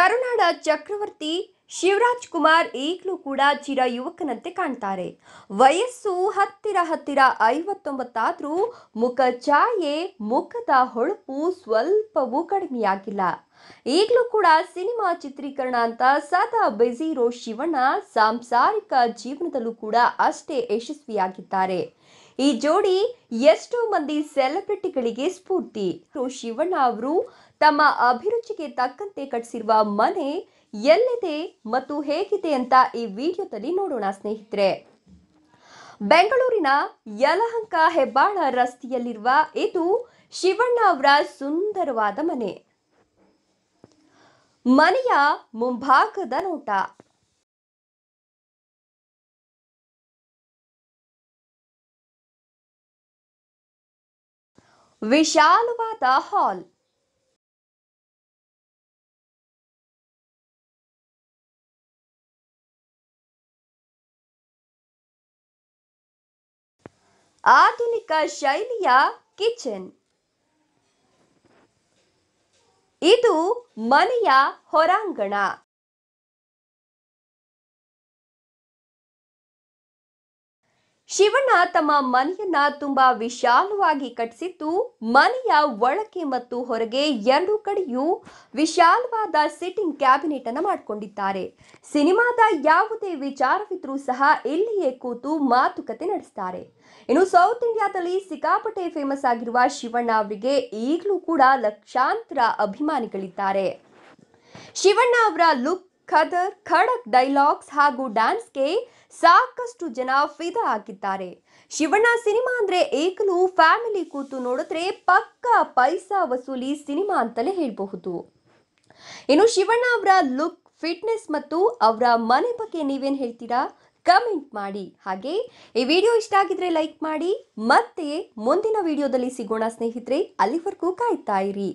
ಕರುನಾಡ ಚಕ್ರವರ್ತಿ ಶಿವರಾಜ್ ಕುಮಾರ್ ಈಗಲೂ ಕೂಡ ಚಿರ ಯುವಕನಂತೆ ಕಾಣ್ತಾರೆ. ವಯಸ್ಸು ಹತ್ತಿರ ಹತ್ತಿರ ಐವತ್ತೊಂಬತ್ತಾದರೂ ಮುಖ ಛಾಯೆ, ಮುಖದ ಹೊಳಪು ಸ್ವಲ್ಪವೂ ಕಡಿಮೆಯಾಗಿಲ್ಲ. ಈಗಲೂ ಕೂಡ ಸಿನಿಮಾ ಚಿತ್ರೀಕರಣ ಅಂತ ಸದಾ ಬ್ಯುಸಿ ಇರೋ ಶಿವಣ್ಣ ಸಾಂಸಾರಿಕ ಜೀವನದಲ್ಲೂ ಕೂಡ ಅಷ್ಟೇ ಯಶಸ್ವಿಯಾಗಿದ್ದಾರೆ. ಈ ಜೋಡಿ ಎಷ್ಟೋ ಮಂದಿ ಸೆಲೆಬ್ರಿಟಿಗಳಿಗೆ ಸ್ಫೂರ್ತಿ. ಶಿವಣ್ಣ ಅವರು ತಮ್ಮ ಅಭಿರುಚಿಗೆ ತಕ್ಕಂತೆ ಕಟ್ಟಿಸಿರುವ ಮನೆ ಎಲ್ಲಿದೆ ಮತ್ತು ಹೇಗಿದೆ ಅಂತ ಈ ವಿಡಿಯೋದಲ್ಲಿ ನೋಡೋಣ ಸ್ನೇಹಿತರೆ. ಬೆಂಗಳೂರಿನ ಯಲಹಂಕ ಹೆಬ್ಬಾಳ ರಸ್ತೆಯಲ್ಲಿರುವ ಇದು ಶಿವಣ್ಣ ಅವರ ಸುಂದರವಾದ ಮನೆ. ಮನೆಯ ಮುಂಭಾಗದ ನೋಟ ವಿಶಾಲವಾದ ಹಾಲ್ ಆಧುನಿಕ ಶೈಲಿಯ ಕಿಚನ್ ಇದು ಮನೆಯ ಹೊರಾಂಗಣ. ಶಿವಣ್ಣ ತಮ್ಮ ಮನೆಯನ್ನ ತುಂಬಾ ವಿಶಾಲವಾಗಿ ಕಟ್ಟಿಸಿದ್ದು, ಮನೆಯ ಒಳಕ್ಕೆ ಮತ್ತು ಹೊರಗೆ ಎರಡು ಕಡೆಯೂ ವಿಶಾಲವಾದ ಸಿಟ್ಟಿಂಗ್ ಕ್ಯಾಬಿನೆಟ್ ಅನ್ನು ಮಾಡಿಕೊಂಡಿದ್ದಾರೆ. ಸಿನಿಮಾದ ಯಾವುದೇ ವಿಚಾರವಿದ್ರೂ ಸಹ ಇಲ್ಲಿಯೇ ಕೂತು ಮಾತುಕತೆ ನಡೆಸ್ತಾರೆ. ಇನ್ನು ಸೌತ್ ಇಂಡಿಯಾದಲ್ಲಿ ಸಿಕ್ಕಾಪಟ್ಟೆ ಫೇಮಸ್ ಆಗಿರುವ ಶಿವಣ್ಣ ಅವರಿಗೆ ಈಗಲೂ ಕೂಡ ಲಕ್ಷಾಂತರ ಅಭಿಮಾನಿಗಳಿದ್ದಾರೆ. ಶಿವಣ್ಣ ಅವರ ಲುಕ್ ಖದರ್, ಖಡಕ್ ಡೈಲಾಗ್ಸ್ ಹಾಗೂ ಡ್ಯಾನ್ಸ್ಗೆ ಸಾಕಷ್ಟು ಜನ ಫಿದಾ ಆಗಿದ್ದಾರೆ ಶಿವಣ್ಣ ಸಿನಿಮಾ ಅಂದರೆ ಏಕಲು ಫ್ಯಾಮಿಲಿ ಕೂತು ನೋಡಿದ್ರೆ ಪಕ್ಕ ಪೈಸಾ ವಸೂಲಿ ಸಿನಿಮಾ ಅಂತಲೇ ಹೇಳಬಹುದು. ಇನ್ನು ಶಿವಣ್ಣ ಅವರ ಲುಕ್, ಫಿಟ್ನೆಸ್ ಮತ್ತು ಅವರ ಮನೆ ಬಗ್ಗೆ ನೀವೇನು ಹೇಳ್ತೀರಾ? ಕಮೆಂಟ್ ಮಾಡಿ. ಹಾಗೆ ಈ ವಿಡಿಯೋ ಇಷ್ಟ ಆಗಿದ್ರೆ ಲೈಕ್ ಮಾಡಿ. ಮತ್ತೆ ಮುಂದಿನ ವಿಡಿಯೋದಲ್ಲಿ ಸಿಗೋಣ ಸ್ನೇಹಿತರೆ, ಅಲ್ಲಿವರೆಗೂ ಕಾಯ್ತಾ ಇರಿ.